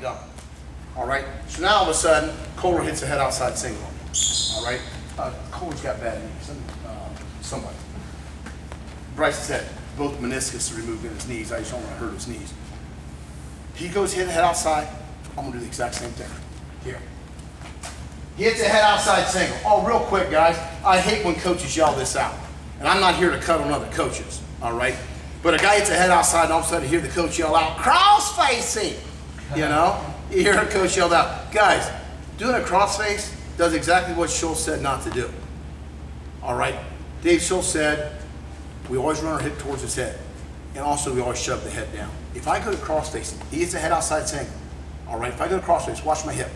I'm done. All right, so now all of a sudden, Kohler hits a head outside single. All right, uh, Kohler's got bad knees, uh, somewhat. Bryce's had both meniscus removed in his knees. I just don't want to hurt his knees. He goes hit head outside. I'm gonna do the exact same thing. Here. He hits a head outside single. Oh, real quick, guys. I hate when coaches yell this out. And I'm not here to cut on other coaches, all right? But a guy hits a head outside and all of a sudden you hear the coach yell out, cross facing. You know? You hear coach yelled out. Guys, doing a crossface does exactly what Schultz said not to do. All right? Dave Schultz said, we always run our hip towards his head. And also we always shove the head down. If I go to crossface, he hits a head outside single. All right, if I go to crossface, watch my hip.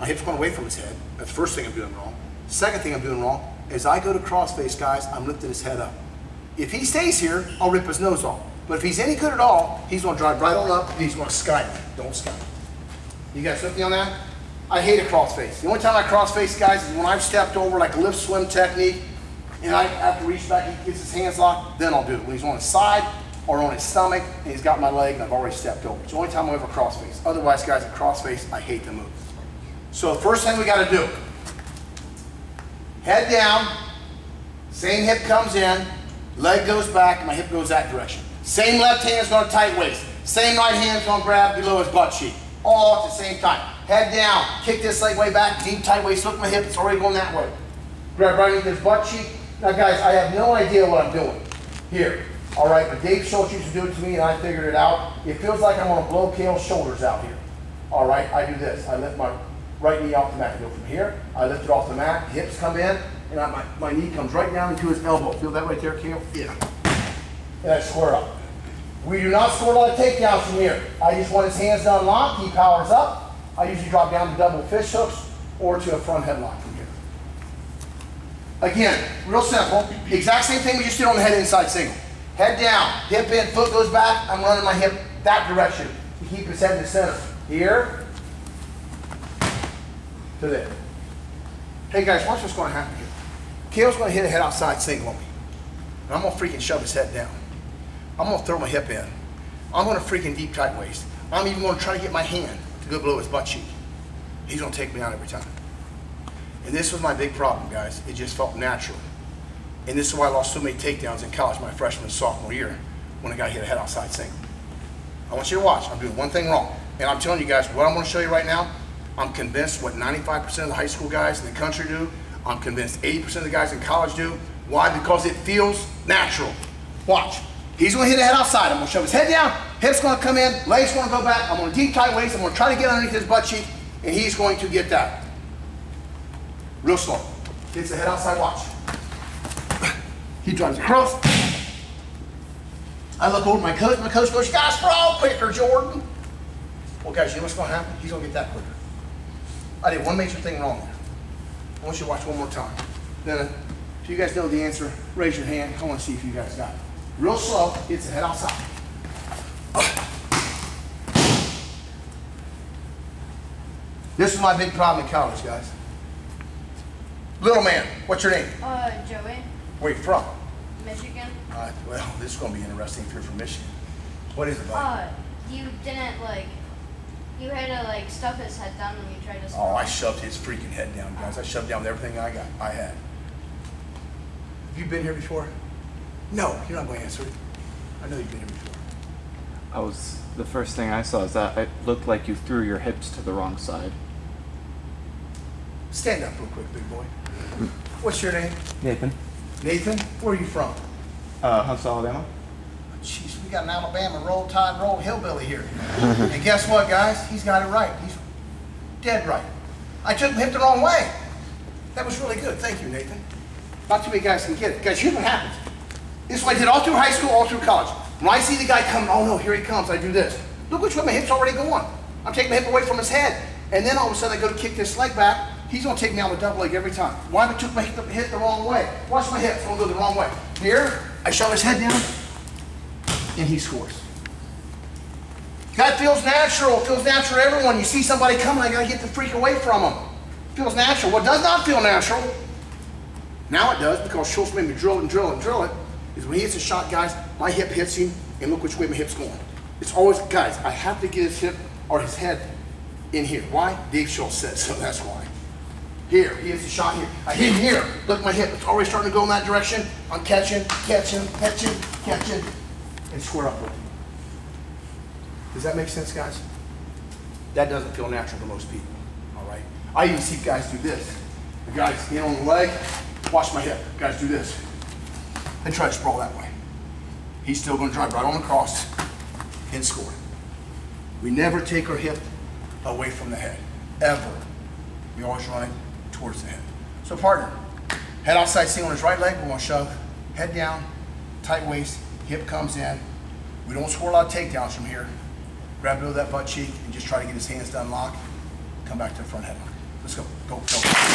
My hip's going away from his head. That's the first thing I'm doing wrong. Second thing I'm doing wrong is I go to crossface, guys, I'm lifting his head up. If he stays here, I'll rip his nose off. But if he's any good at all, he's going to drive right on up and he's going to sky me. Don't sky me. You guys with me on that? I hate a cross face. The only time I cross face, guys, is when I've stepped over like a lift swim technique and I have to reach back, he gets his hands locked, then I'll do it. When he's on his side or on his stomach and he's got my leg and I've already stepped over. It's the only time I ever cross face. Otherwise, guys, at cross face, I hate the move. So the first thing we got to do, head down, same hip comes in, leg goes back, my hip goes that direction. Same left hand's going to tight waist. Same right hand's going to grab below his butt cheek. All at the same time. Head down, kick this leg way back, deep tight waist, look at my hip, it's already going that way. Grab right into his butt cheek. Now guys, I have no idea what I'm doing here. All right, but Dave Schultz used to do it to me and I figured it out. It feels like I'm going to blow Kale's shoulders out here. All right, I do this. I lift my right knee off the mat. I go from here, I lift it off the mat, hips come in, and I, my, my knee comes right down into his elbow. Feel that right there, Kale? Yeah. And I square up. We do not score a lot of takedowns from here. I just want his hands down locked, he powers up. I usually drop down to double fish hooks or to a front headlock from here. Again, real simple. Exact same thing we just did on the head inside single. Head down, hip in, foot goes back. I'm running my hip that direction to keep his head in the center. Here, to there. Hey guys, watch what's going to happen here. Kale's going to hit a head outside single on me. And I'm going to freaking shove his head down. I'm to throw my hip in. I'm to freaking deep tight waist. I'm even to try to get my hand to go below his butt cheek. He's to take me out every time. And this was my big problem, guys. It just felt natural. And this is why I lost so many takedowns in college my freshman and sophomore year when a guy hit a head outside single. I want you to watch. I'm doing one thing wrong. And I'm telling you guys, what I'm to show you right now, I'm convinced what 95% of the high school guys in the country do. I'm convinced 80% of the guys in college do. Why? Because it feels natural. Watch. He's going to hit a head outside. I'm to shove his head down. Hip's going to come in. Legs to go back. I'm to deep tight waist. I'm to try to get underneath his butt cheek. And he's going to get that. Real slow. Gets the head outside. Watch. He drives across. I look over my coach. My coach goes, you got to sprawl quicker, Jordan. Well, guys, you know what's to happen? He's to get that quicker. I did one major thing wrong. I want you to watch one more time. Then, uh, if you guys know the answer, raise your hand. I want to see if you guys got it. Real slow, gets the head outside. This is my big problem in college, guys. Little man, what's your name? Uh, Joey, Where you from? Michigan. Uh, well, this is going to be interesting if you're from Michigan. What is it, buddy? Uh, you didn't like, you had to like stuff his head down when you tried to. Oh, I shoved his freaking head down, guys. I shoved down everything I got, I had. Have you been here before? No, you're not going to answer it. I know you've been here before. I was the first thing I saw is that it looked like you threw your hips to the wrong side. Stand up real quick, big boy. What's your name? Nathan. Nathan? Where are you from? Uh, Huntsville, Alabama. Jeez, we got an Alabama roll tide roll hillbilly here. and guess what, guys? He's got it right. He's dead right. I took him the wrong way. That was really good. Thank you, Nathan. Not too many guys can get it. Guys, here's what happens. This is what I did all through high school, all through college. When I see the guy coming, oh no, here he comes, I do this. Look which way my hip's already going. I'm taking my hip away from his head. And then all of a sudden I go to kick this leg back. He's gonna take me on the double leg every time. Why I took my hip, hip the wrong way? Watch my hip, it's gonna go the wrong way. Here, I shove his head down, and he scores. That feels natural. It feels natural to everyone. You see somebody coming, I gotta get the freak away from them. feels natural. What does not feel natural, now it does because Schultz made me drill it and drill it and drill it, is when he hits a shot, guys, my hip hits him, and look which way my hip's going. It's always, guys, I have to get his hip or his head in here. Why? Dave Schultz said so, that's why. Here, he hits the shot here. I hit here. Look my hip. It's already starting to go in that direction. I'm catching, catching, catching, catching, and square up with him. Does that make sense, guys? That doesn't feel natural to most people. All right. I even see guys do this. Guys in on the leg, watch my hip. Guys do this. And try to sprawl that way. He's still going to drive right on the cross and score. We never take our hip away from the head, ever. We always run towards the head. So partner, head outside swing on his right leg, we're gonna shove, head down, tight waist, hip comes in. We don't score a lot of takedowns from here. Grab of that butt cheek and just try to get his hands to unlock. Come back to the front headlock. Let's go, go, go.